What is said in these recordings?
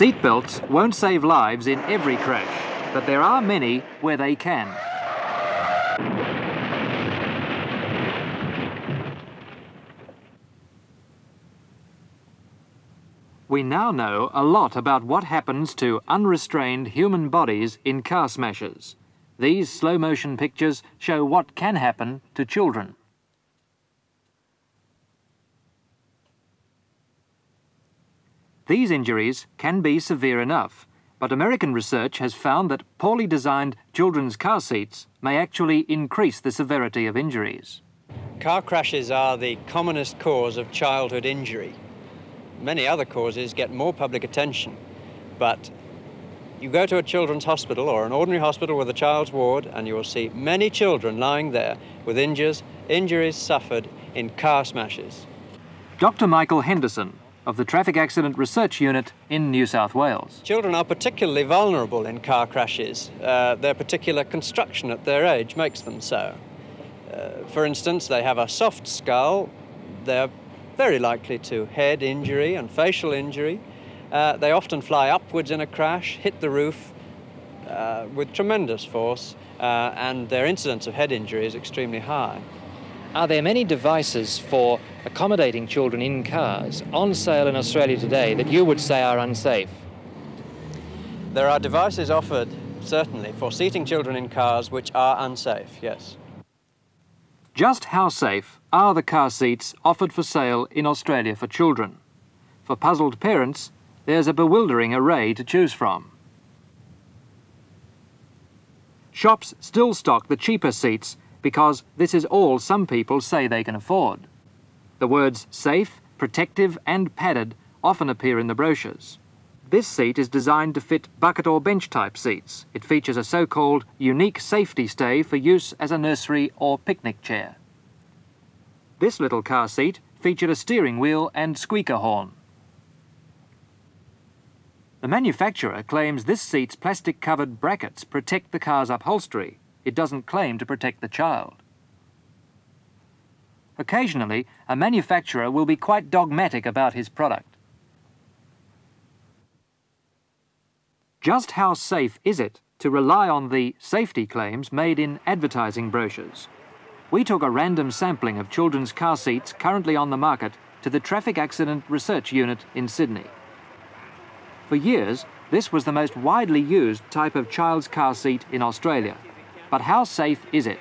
Seatbelts won't save lives in every crash, but there are many where they can. We now know a lot about what happens to unrestrained human bodies in car smashes. These slow motion pictures show what can happen to children. These injuries can be severe enough, but American research has found that poorly designed children's car seats may actually increase the severity of injuries. Car crashes are the commonest cause of childhood injury. Many other causes get more public attention, but you go to a children's hospital or an ordinary hospital with a child's ward and you will see many children lying there with injuries, injuries suffered in car smashes. Dr. Michael Henderson of the Traffic Accident Research Unit in New South Wales. Children are particularly vulnerable in car crashes. Uh, their particular construction at their age makes them so. Uh, for instance, they have a soft skull, they're very likely to head injury and facial injury. Uh, they often fly upwards in a crash, hit the roof uh, with tremendous force, uh, and their incidence of head injury is extremely high. Are there many devices for accommodating children in cars on sale in Australia today that you would say are unsafe? There are devices offered, certainly, for seating children in cars which are unsafe, yes. Just how safe are the car seats offered for sale in Australia for children? For puzzled parents, there's a bewildering array to choose from. Shops still stock the cheaper seats because this is all some people say they can afford. The words safe, protective and padded often appear in the brochures. This seat is designed to fit bucket or bench type seats. It features a so-called unique safety stay for use as a nursery or picnic chair. This little car seat featured a steering wheel and squeaker horn. The manufacturer claims this seat's plastic-covered brackets protect the car's upholstery, it doesn't claim to protect the child. Occasionally, a manufacturer will be quite dogmatic about his product. Just how safe is it to rely on the safety claims made in advertising brochures? We took a random sampling of children's car seats currently on the market to the Traffic Accident Research Unit in Sydney. For years, this was the most widely used type of child's car seat in Australia. But how safe is it?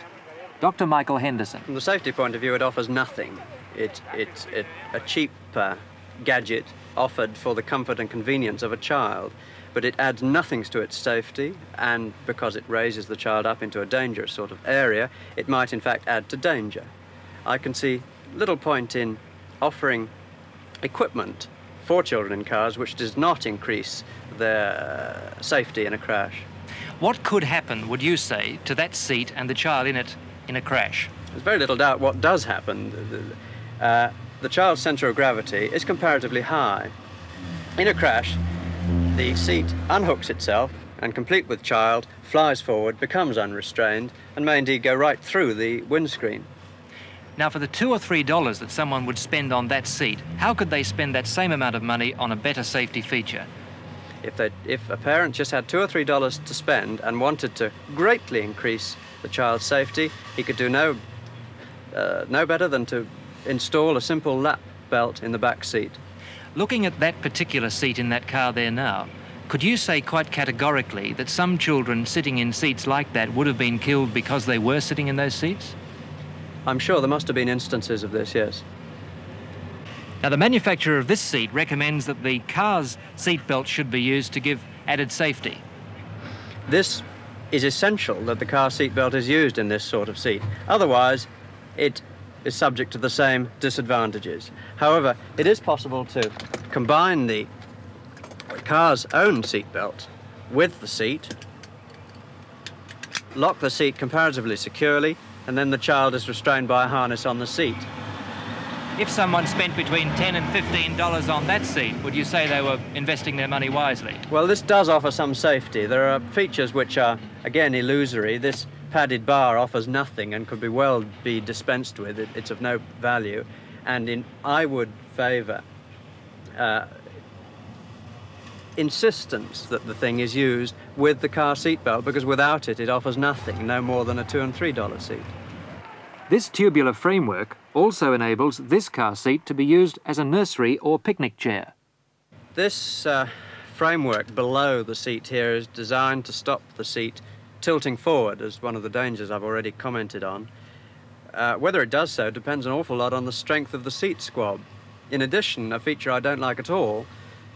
Dr. Michael Henderson. From the safety point of view, it offers nothing. It, it's it, a cheap uh, gadget offered for the comfort and convenience of a child, but it adds nothing to its safety, and because it raises the child up into a dangerous sort of area, it might in fact add to danger. I can see little point in offering equipment for children in cars which does not increase their safety in a crash. What could happen, would you say, to that seat and the child in it in a crash? There's very little doubt what does happen. Uh, the child's centre of gravity is comparatively high. In a crash, the seat unhooks itself and, complete with child, flies forward, becomes unrestrained, and may indeed go right through the windscreen. Now, for the two or three dollars that someone would spend on that seat, how could they spend that same amount of money on a better safety feature? If, they, if a parent just had two or three dollars to spend and wanted to greatly increase the child's safety, he could do no, uh, no better than to install a simple lap belt in the back seat. Looking at that particular seat in that car there now, could you say quite categorically that some children sitting in seats like that would have been killed because they were sitting in those seats? I'm sure there must have been instances of this, yes. Now, the manufacturer of this seat recommends that the car's seatbelt should be used to give added safety. This is essential that the car seatbelt is used in this sort of seat. Otherwise, it is subject to the same disadvantages. However, it is possible to combine the car's own seatbelt with the seat, lock the seat comparatively securely, and then the child is restrained by a harness on the seat if someone spent between 10 and 15 dollars on that seat, would you say they were investing their money wisely? Well, this does offer some safety. There are features which are, again, illusory. This padded bar offers nothing and could be well be dispensed with. It, it's of no value. And in, I would favour uh, insistence that the thing is used with the car seat belt because without it, it offers nothing, no more than a two and three dollar seat. This tubular framework also enables this car seat to be used as a nursery or picnic chair. This uh, framework below the seat here is designed to stop the seat tilting forward as one of the dangers I've already commented on. Uh, whether it does so depends an awful lot on the strength of the seat squab. In addition, a feature I don't like at all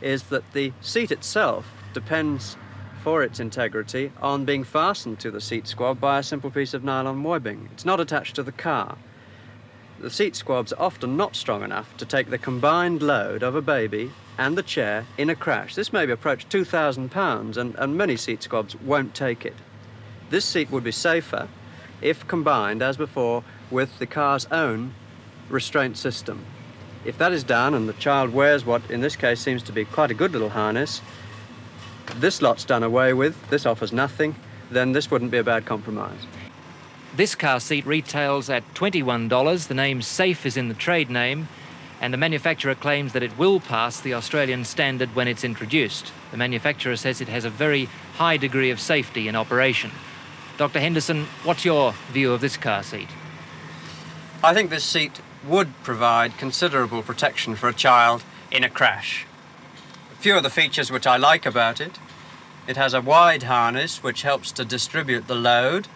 is that the seat itself depends for its integrity on being fastened to the seat squab by a simple piece of nylon webbing. It's not attached to the car. The seat squabs are often not strong enough to take the combined load of a baby and the chair in a crash. This may be approach 2,000 pounds and, and many seat squabs won't take it. This seat would be safer if combined, as before, with the car's own restraint system. If that is done and the child wears what in this case seems to be quite a good little harness, this lot's done away with, this offers nothing, then this wouldn't be a bad compromise. This car seat retails at $21. The name Safe is in the trade name, and the manufacturer claims that it will pass the Australian standard when it's introduced. The manufacturer says it has a very high degree of safety in operation. Dr. Henderson, what's your view of this car seat? I think this seat would provide considerable protection for a child in a crash. Few of the features which I like about it it has a wide harness which helps to distribute the load.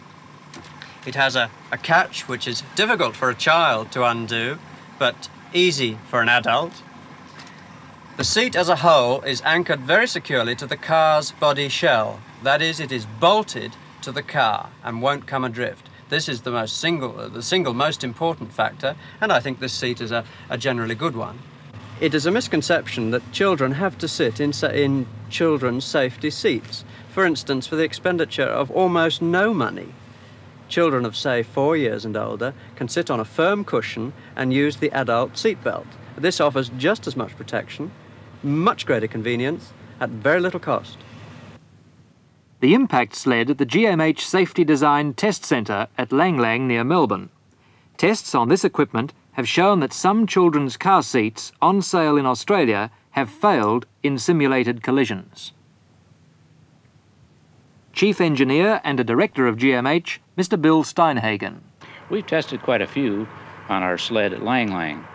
It has a, a catch which is difficult for a child to undo, but easy for an adult. The seat as a whole is anchored very securely to the car's body shell. That is, it is bolted to the car and won't come adrift. This is the most single, the single most important factor, and I think this seat is a, a generally good one. It is a misconception that children have to sit in, in children's safety seats. For instance, for the expenditure of almost no money, children of, say, four years and older can sit on a firm cushion and use the adult seatbelt. This offers just as much protection, much greater convenience, at very little cost. The impact's led at the GMH Safety Design Test Centre at Lang Lang near Melbourne. Tests on this equipment have shown that some children's car seats on sale in Australia have failed in simulated collisions. Chief Engineer and a Director of GMH, Mr Bill Steinhagen. We've tested quite a few on our sled at Lang Lang.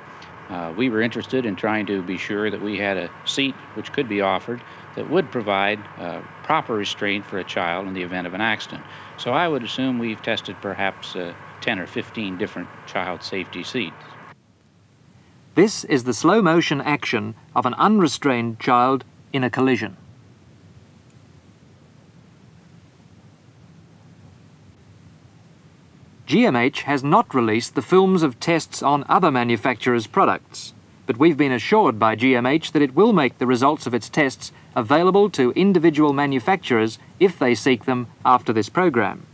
Uh, we were interested in trying to be sure that we had a seat which could be offered that would provide uh, proper restraint for a child in the event of an accident. So I would assume we've tested perhaps uh, 10 or 15 different child safety seats. This is the slow motion action of an unrestrained child in a collision. GMH has not released the films of tests on other manufacturers' products, but we've been assured by GMH that it will make the results of its tests available to individual manufacturers if they seek them after this program.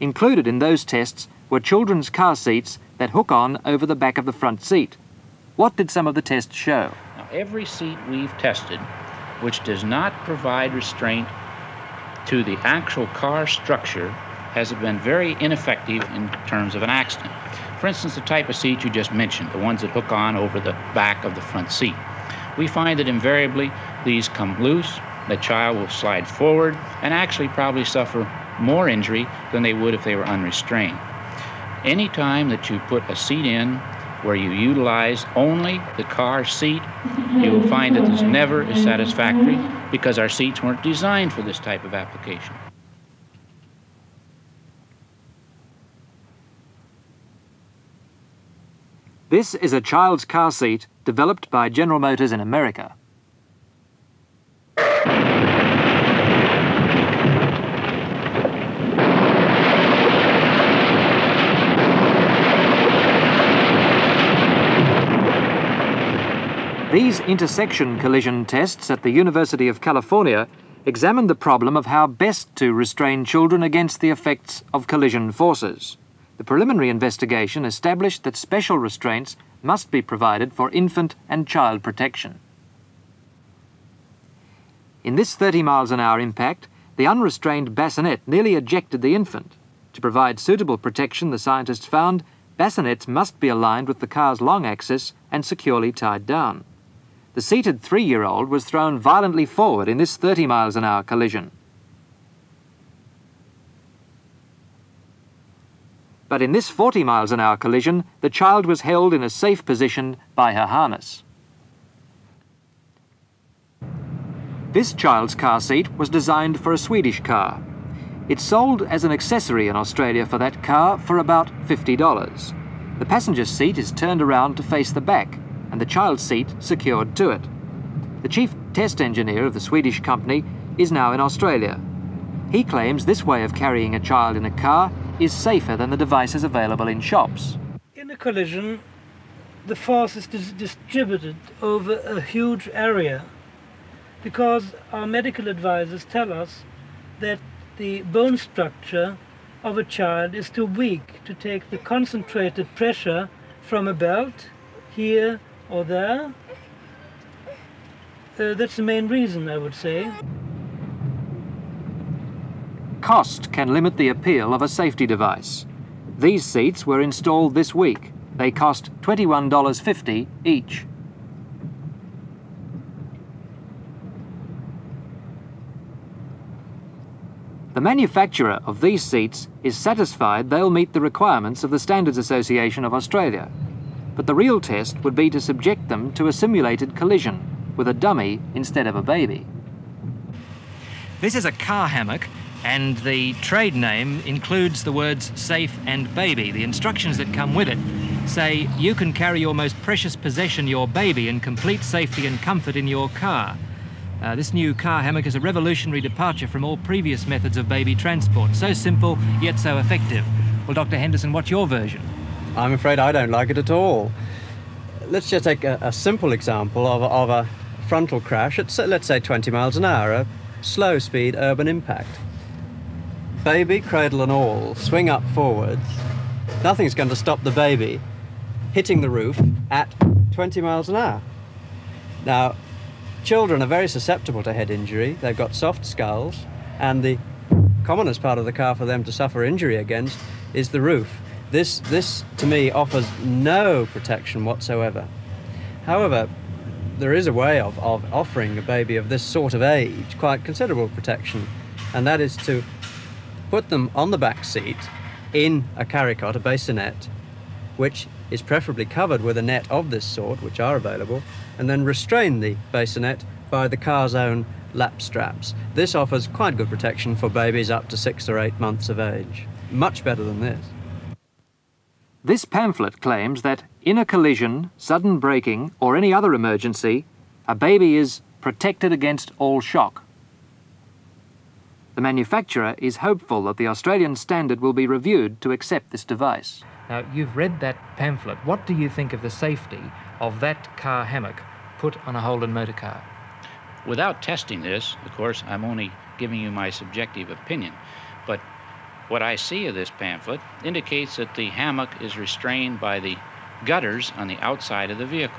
Included in those tests were children's car seats that hook on over the back of the front seat. What did some of the tests show? Now, every seat we've tested which does not provide restraint to the actual car structure has been very ineffective in terms of an accident. For instance, the type of seat you just mentioned, the ones that hook on over the back of the front seat. We find that invariably these come loose, the child will slide forward and actually probably suffer more injury than they would if they were unrestrained. Anytime that you put a seat in where you utilize only the car seat, you will find that this never is satisfactory because our seats weren't designed for this type of application. This is a child's car seat developed by General Motors in America. These intersection collision tests at the University of California examined the problem of how best to restrain children against the effects of collision forces. The preliminary investigation established that special restraints must be provided for infant and child protection. In this 30 miles an hour impact, the unrestrained bassinet nearly ejected the infant. To provide suitable protection, the scientists found bassinets must be aligned with the car's long axis and securely tied down. The seated three-year-old was thrown violently forward in this 30 miles an hour collision. But in this 40 miles an hour collision, the child was held in a safe position by her harness. This child's car seat was designed for a Swedish car. It sold as an accessory in Australia for that car for about $50. The passenger seat is turned around to face the back and the child's seat secured to it. The chief test engineer of the Swedish company is now in Australia. He claims this way of carrying a child in a car is safer than the devices available in shops. In a collision, the force is dis distributed over a huge area because our medical advisors tell us that the bone structure of a child is too weak to take the concentrated pressure from a belt here or there. Uh, that's the main reason, I would say. Cost can limit the appeal of a safety device. These seats were installed this week. They cost $21.50 each. The manufacturer of these seats is satisfied they'll meet the requirements of the Standards Association of Australia. But the real test would be to subject them to a simulated collision with a dummy instead of a baby. This is a car hammock and the trade name includes the words safe and baby. The instructions that come with it say you can carry your most precious possession, your baby, in complete safety and comfort in your car. Uh, this new car hammock is a revolutionary departure from all previous methods of baby transport. So simple, yet so effective. Well, Dr. Henderson, what's your version? I'm afraid I don't like it at all. Let's just take a, a simple example of, of a frontal crash at, let's say, 20 miles an hour, a slow speed urban impact. Baby, cradle and all, swing up forwards. Nothing's going to stop the baby hitting the roof at 20 miles an hour. Now, Children are very susceptible to head injury. They've got soft skulls, and the commonest part of the car for them to suffer injury against is the roof. This, this to me, offers no protection whatsoever. However, there is a way of, of offering a baby of this sort of age quite considerable protection, and that is to put them on the back seat in a carry cot, a bassinet, which is preferably covered with a net of this sort, which are available, and then restrain the bassinet by the car's own lap straps. This offers quite good protection for babies up to six or eight months of age. Much better than this. This pamphlet claims that in a collision, sudden braking, or any other emergency, a baby is protected against all shock. The manufacturer is hopeful that the Australian standard will be reviewed to accept this device. Now, you've read that pamphlet. What do you think of the safety of that car hammock put on a Holden motor car? Without testing this, of course, I'm only giving you my subjective opinion, but what I see of this pamphlet indicates that the hammock is restrained by the gutters on the outside of the vehicle.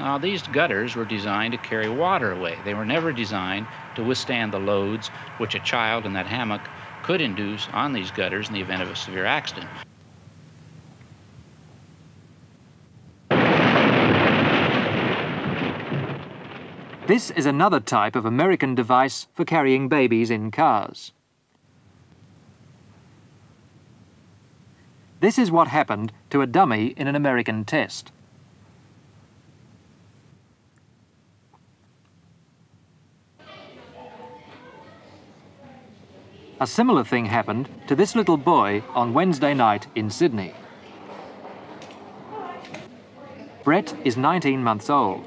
Now, these gutters were designed to carry water away. They were never designed to withstand the loads which a child in that hammock could induce on these gutters in the event of a severe accident. This is another type of American device for carrying babies in cars. This is what happened to a dummy in an American test. A similar thing happened to this little boy on Wednesday night in Sydney. Brett is 19 months old.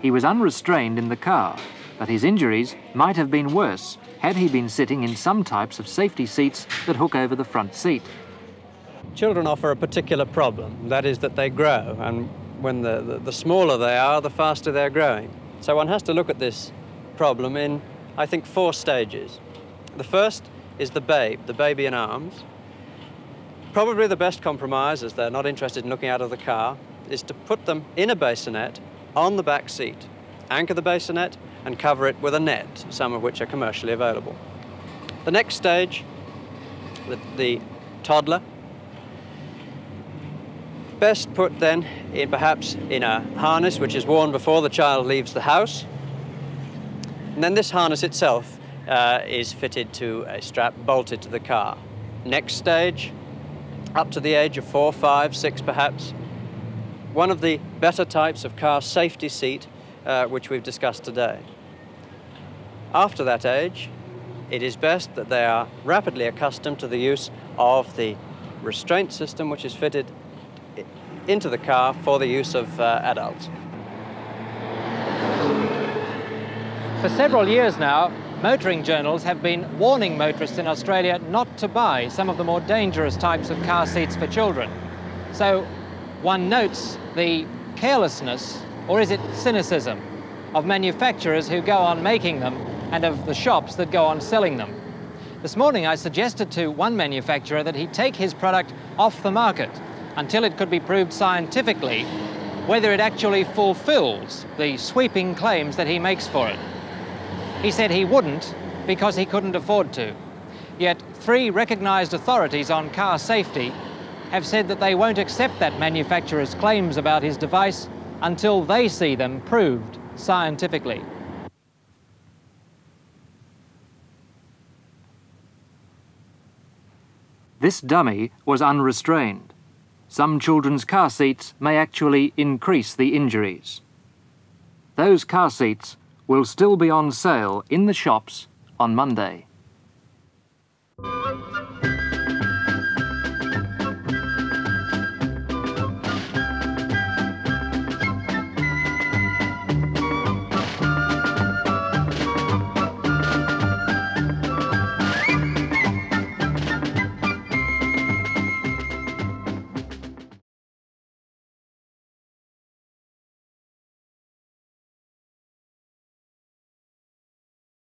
He was unrestrained in the car, but his injuries might have been worse had he been sitting in some types of safety seats that hook over the front seat. Children offer a particular problem, that is that they grow, and when the, the, the smaller they are, the faster they're growing. So one has to look at this problem in, I think, four stages. The first is the babe, the baby in arms. Probably the best compromise, as they're not interested in looking out of the car, is to put them in a bassinet on the back seat, anchor the bassinet and cover it with a net, some of which are commercially available. The next stage, the, the toddler, best put then in perhaps in a harness which is worn before the child leaves the house. And then this harness itself uh, is fitted to a strap bolted to the car. Next stage, up to the age of four, five, six perhaps, one of the better types of car safety seat uh, which we've discussed today. After that age, it is best that they are rapidly accustomed to the use of the restraint system which is fitted into the car for the use of uh, adults. For several years now, motoring journals have been warning motorists in Australia not to buy some of the more dangerous types of car seats for children. So one notes the carelessness, or is it cynicism, of manufacturers who go on making them and of the shops that go on selling them. This morning I suggested to one manufacturer that he take his product off the market until it could be proved scientifically whether it actually fulfills the sweeping claims that he makes for it. He said he wouldn't because he couldn't afford to. Yet three recognised authorities on car safety have said that they won't accept that manufacturer's claims about his device until they see them proved scientifically. This dummy was unrestrained. Some children's car seats may actually increase the injuries. Those car seats will still be on sale in the shops on Monday.